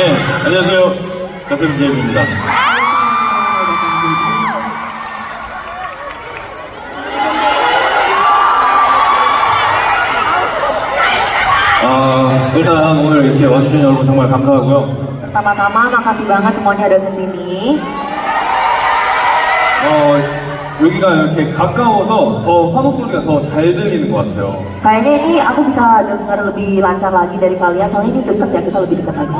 예, 안녕하세요. 가슴 제임입니다. 아, 일단 오늘 이렇게 와주신 여러분 정말 감사하고요. Pertama-tama makasih banget semuanya udah kesini. 어, 여기가 이렇게 가까워서 더 환호 소리가 더 잘 들리는 것 같아요. Kayaknya ini aku bisa dengar lebih lancar lagi dari kalian soalnya ini deket ya kita lebih dekat lagi.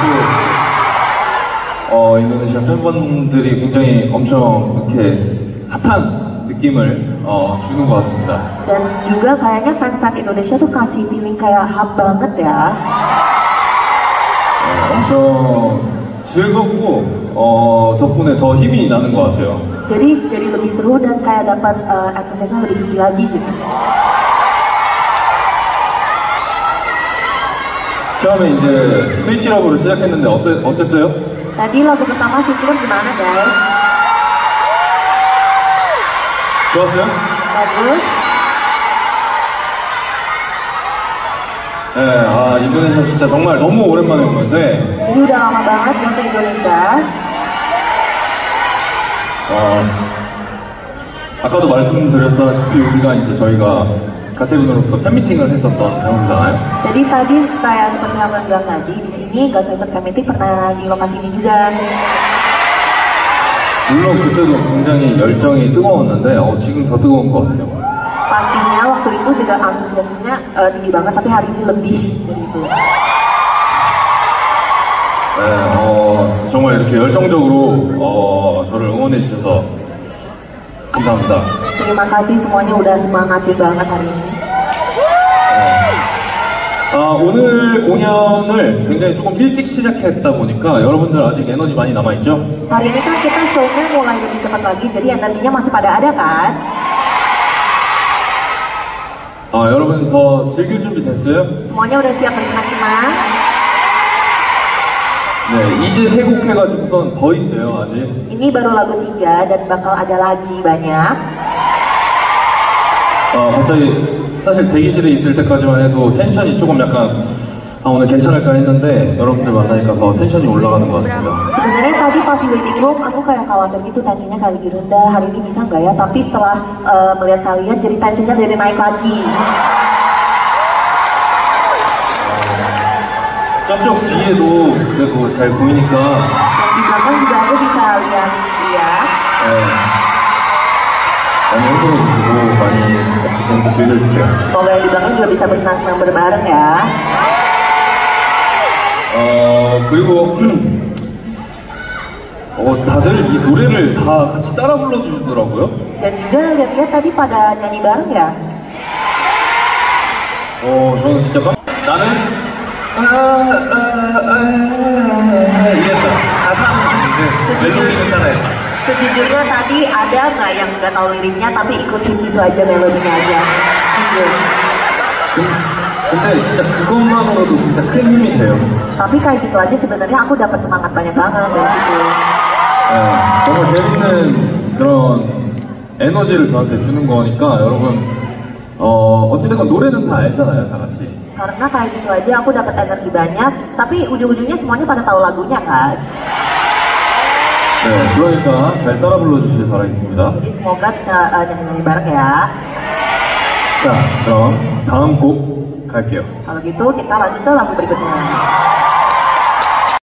그리고 어, 인도네시아 팬분들이 굉장히 엄청 이렇게 핫한 느낌을 어, 주는 것 같습니다. Dan juga kayaknya fans-fans Indonesia tuh kasih feeling kayak hot banget ya. 어, 엄청 즐겁고 어, 덕분에 더 힘이 나는 것 같아요. Jadi jadi lebih seru dan kayak dapat uh, antusiasme lebih tinggi lagi gitu. 처음에 이제 스위치 러브를 시작했는데 어땠, 어땠어요? Tadi lagu pertama Syukur gimana guys? 좋았어요? Bagus. 네, 아, 인도네시아 진짜 정말 너무 오랜만에 온 건데, Ini udah lama banget gue ke Indonesia. 어, 아까도 말씀드렸다시피 여기가 이제 저희가 가세군으로서 팬미팅을 했었던 장소잖아요. Jadi tadi kayak seperti yang aku bilang tadi di sini God Center Committee pernah di lokasi ini juga. 물론 그때도 굉장히 열정이 뜨거웠는데, 어, 지금 더 뜨거운 것 같아요. Pastinya waktu itu juga antusiasmenya eh, tinggi banget tapi hari ini lebih dari itu. 네, 어, 정말 이렇게 열정적으로 어, 저를 응원해 주셔서 감사합니다. Terima kasih semuanya udah semangatin banget hari ini. 아, 오늘 공연을 굉장히 조금 일찍 시작했다 보니까 여러분들 아직 에너지 많이 남아있죠? Hari ini kan kita show-nya mulai lebih cepat lagi jadi energinya masih pada ada kan? 아, 여러분 더 즐길 준비 됐어요? Semuanya udah siap bersenang-senang. 네, 이제 세 곡 해가지고선 더 있어요, 아직. Ini baru lagu tiga dan bakal ada lagi banyak. 아, 갑자기 사실 대기실에 있을 때까지만 해도 텐션이 조금 약간 아, 오늘 괜찮을까 했는데 여러분들 만나니까 더 텐션이 올라가는 것 같습니다. Sebenarnya tadi pas di waiting room aku kayak khawatir gitu tensinya kali rendah hari ini bisa nggak ya? Tapi setelah eh, melihat kalian jadi tensinya jadi naik lagi. 저쪽 뒤에도 그래도 잘 보이니까 di belakang juga aku bisa lihat dia. 네. 많이 행동해 Semoga yang di belakang juga bisa bersenang-senang berbareng ya. 어, 그리고 어, 다들 이 노래를 다 같이 따라 불러주더라고요. Dan juga lihat-lihat tadi pada nyanyi bareng ya. 어, 저는 진짜 깜... 나는 아, 아, 아, 이랬다. 가사는 좋은데 멜로디는 따라했다. Sejujurnya tadi ada nggak yang nggak tahu liriknya tapi ikutin gitu aja melodinya aja. Gitu. 근- 근데 진짜 그것만으로도 진짜 큰 힘이 돼요. Tapi kayak gitu aja sebenarnya aku dapat semangat banyak banget dari situ. 네, 정말 재밌는 그런 에너지를 저한테 주는 거니까 여러분 어, 어찌됐건 노래는 다 알잖아요, 다 같이. Karena kayak gitu aja aku dapat energi banyak, tapi ujung-ujungnya semuanya pada tahu lagunya kan. 네, 그러니까 잘 따라 불러주시길 바라겠습니다. Jadi semoga bisa eh, nyanyi-nyanyi bareng ya. 자, 그럼 다음 곡 갈게요. Kalau gitu kita lanjut ke lagu berikutnya.